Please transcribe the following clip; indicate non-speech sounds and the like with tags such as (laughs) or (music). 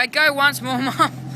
Right, go once more, (laughs) Mum.